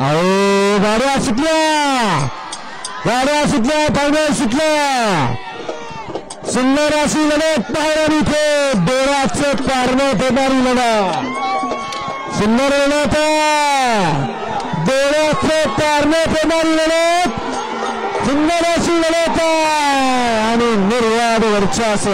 अहो गाड्या सुटल्या. गाड्या सुटल्या पावड्या सुटल्या. सुंदर अशी लढत पाहणार इथे डोळ्याचं पारण्यात येणारी लढत. सुंदर लढत डोळ्याचं पारण्यात येणारी लढत. सुंदर अशी लढत आणि निर्वाद वर्चस्व